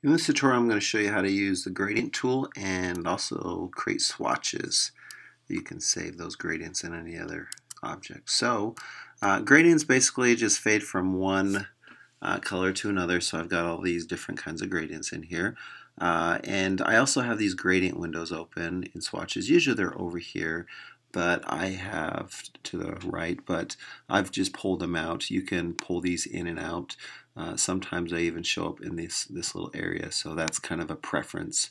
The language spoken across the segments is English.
In this tutorial I'm going to show you how to use the gradient tool and also create swatches. You can save those gradients in any other object. So uh, gradients basically just fade from one uh, color to another so I've got all these different kinds of gradients in here. Uh, and I also have these gradient windows open in swatches. Usually they're over here but I have to the right, but I've just pulled them out. You can pull these in and out. Uh, sometimes they even show up in this, this little area, so that's kind of a preference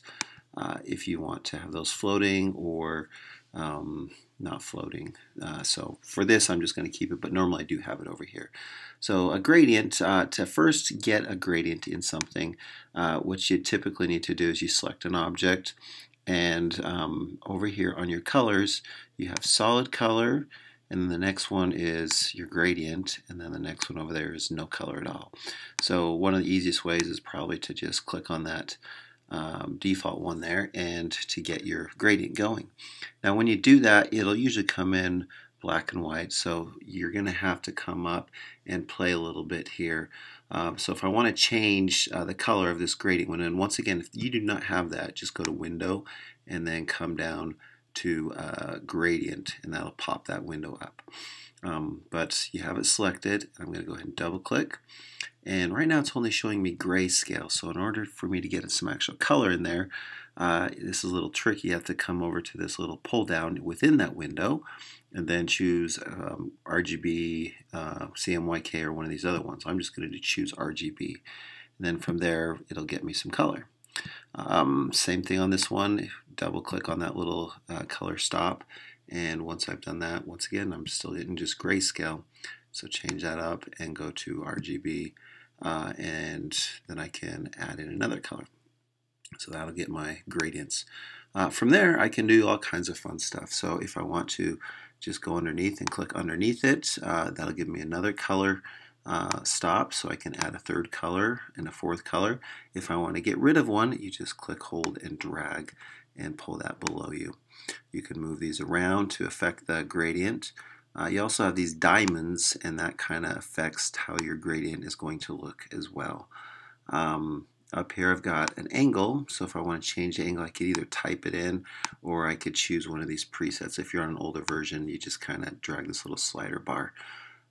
uh, if you want to have those floating or um, not floating. Uh, so for this, I'm just going to keep it, but normally I do have it over here. So a gradient, uh, to first get a gradient in something, uh, what you typically need to do is you select an object, and um, over here on your colors, you have solid color, and the next one is your gradient, and then the next one over there is no color at all. So one of the easiest ways is probably to just click on that um, default one there and to get your gradient going. Now when you do that, it'll usually come in black and white, so you're going to have to come up and play a little bit here. Um, so if I want to change uh, the color of this gradient window, and once again, if you do not have that, just go to Window and then come down to uh, Gradient, and that'll pop that window up. Um, but you have it selected. I'm going to go ahead and double click. And right now it's only showing me grayscale. So in order for me to get some actual color in there, uh, this is a little tricky. You have to come over to this little pull down within that window and then choose um, RGB, uh, CMYK, or one of these other ones. I'm just going to choose RGB. And then from there, it'll get me some color. Um, same thing on this one. Double click on that little uh, color stop. And once I've done that, once again, I'm still getting just grayscale. So change that up and go to RGB. Uh, and then I can add in another color. So that'll get my gradients. Uh, from there, I can do all kinds of fun stuff. So if I want to just go underneath and click underneath it. Uh, that'll give me another color uh, stop so I can add a third color and a fourth color. If I want to get rid of one, you just click, hold, and drag and pull that below you. You can move these around to affect the gradient. Uh, you also have these diamonds and that kind of affects how your gradient is going to look as well. Um, up here I've got an angle, so if I want to change the angle, I could either type it in or I could choose one of these presets. If you're on an older version, you just kind of drag this little slider bar.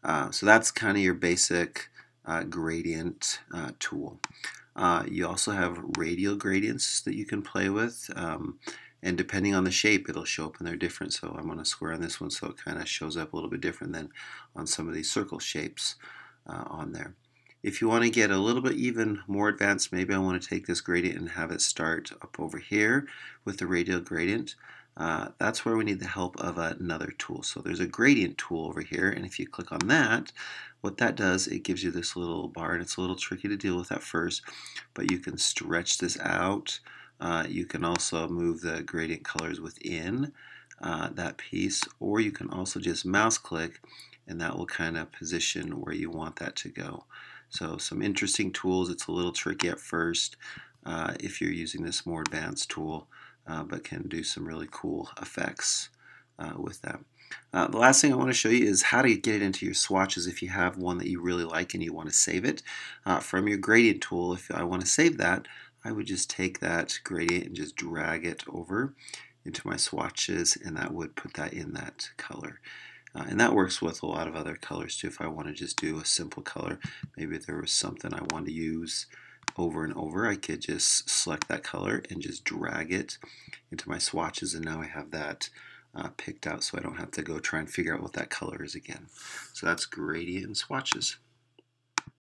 Uh, so that's kind of your basic uh, gradient uh, tool. Uh, you also have radial gradients that you can play with. Um, and depending on the shape, it'll show up and they're different. So I'm on a square on this one, so it kind of shows up a little bit different than on some of these circle shapes uh, on there. If you want to get a little bit even more advanced, maybe I want to take this gradient and have it start up over here with the radial gradient. Uh, that's where we need the help of another tool. So there's a gradient tool over here, and if you click on that, what that does, it gives you this little bar, and it's a little tricky to deal with at first, but you can stretch this out. Uh, you can also move the gradient colors within uh, that piece, or you can also just mouse click, and that will kind of position where you want that to go. So some interesting tools. It's a little tricky at first uh, if you're using this more advanced tool, uh, but can do some really cool effects uh, with that. Uh, the last thing I want to show you is how to get it into your swatches if you have one that you really like and you want to save it. Uh, from your gradient tool, if I want to save that, I would just take that gradient and just drag it over into my swatches and that would put that in that color. Uh, and that works with a lot of other colors too. If I want to just do a simple color, maybe there was something I want to use over and over, I could just select that color and just drag it into my swatches and now I have that uh, picked out so I don't have to go try and figure out what that color is again. So that's gradient swatches.